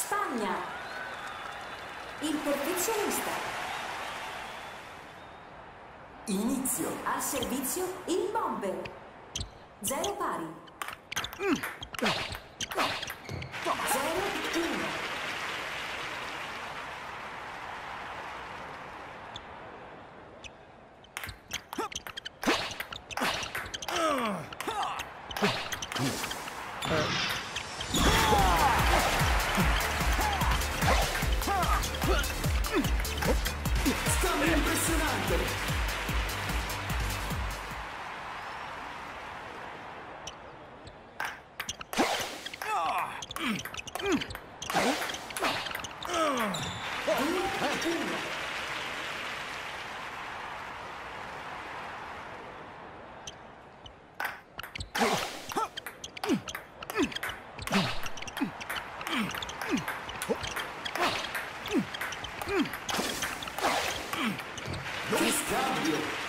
Spagna. Il perfezionista. Inizio. Al servizio il bomber. Zero pari. Zero uno. Scambio Gabriel.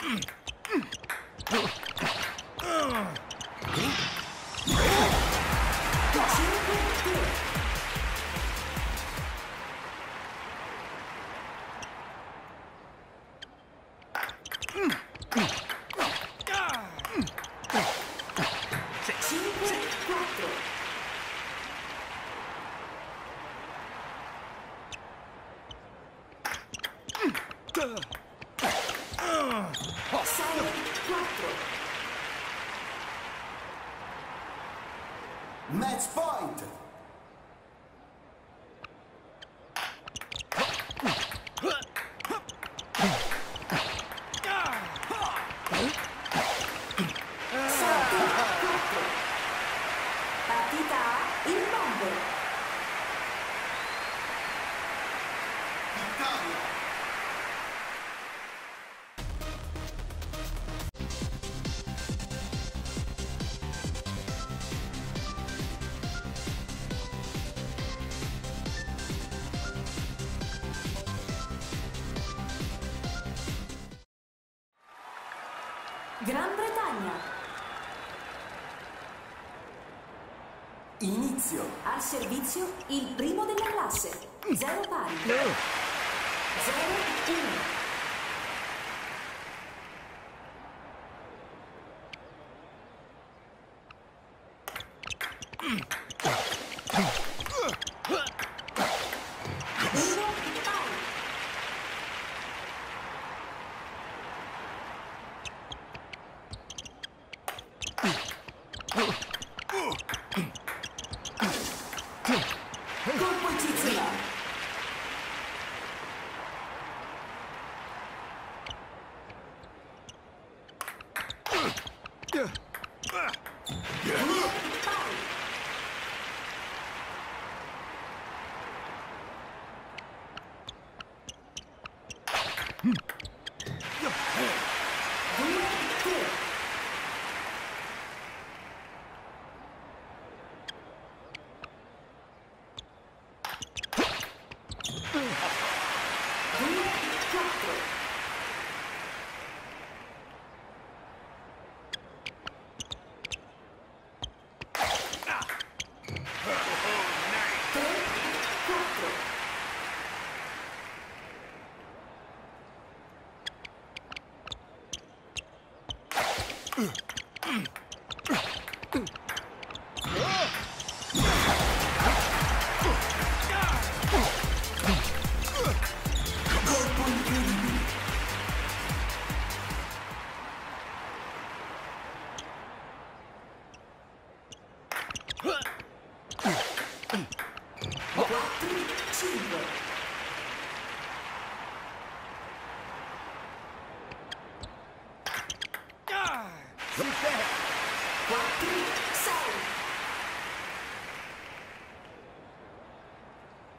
Oh. Gran Bretagna. Inizio. Al servizio il primo della classe. Zero pari. Zero uno. Thank you.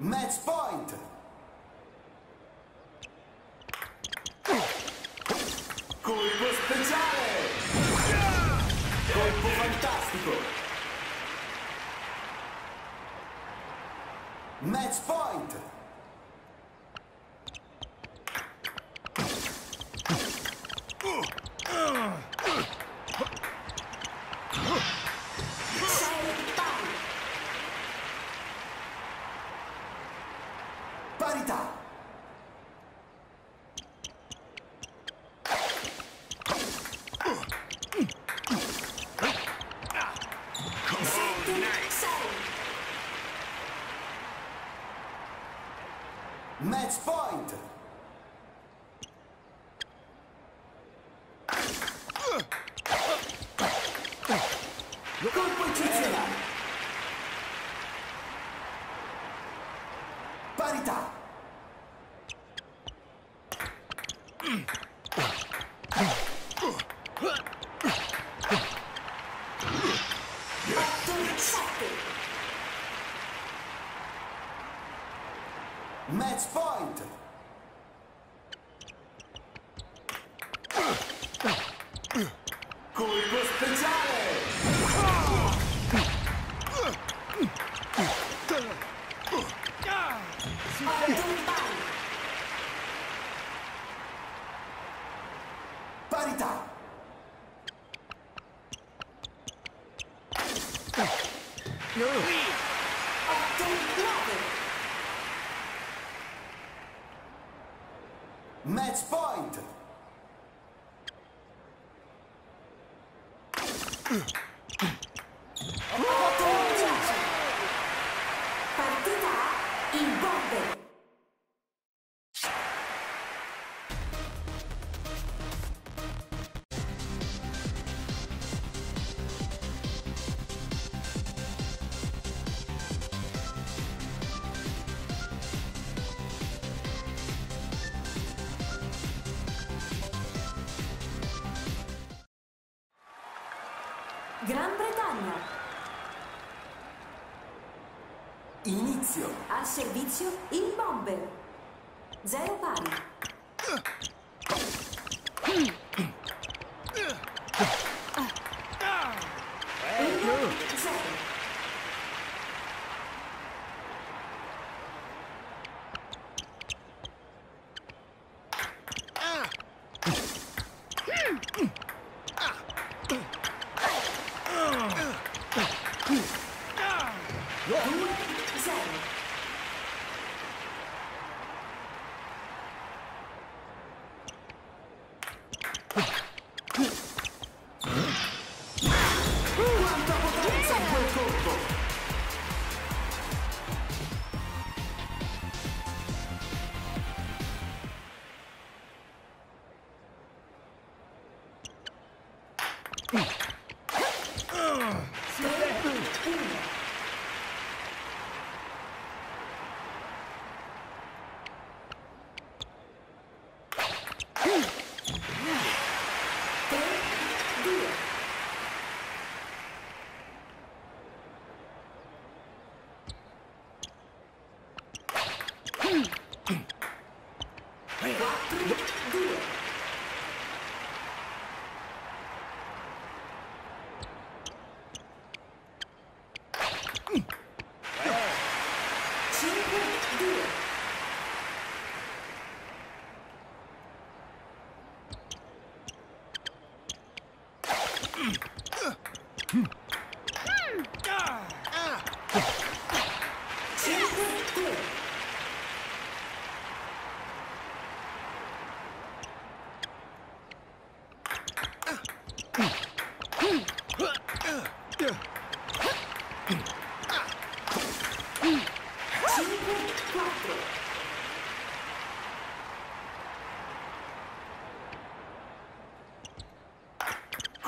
Match point. Colpo speciale. Colpo fantastico. Match point. Colpo eccezionale. Parità. Sette. Match point. Parità. Otto, nove. Match point. Gran Bretagna. Inizio. Al servizio il bomber. Zero pari.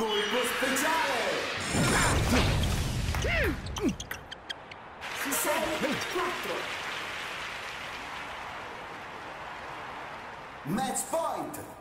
Colpo speciale. Sei, quattro. Match point.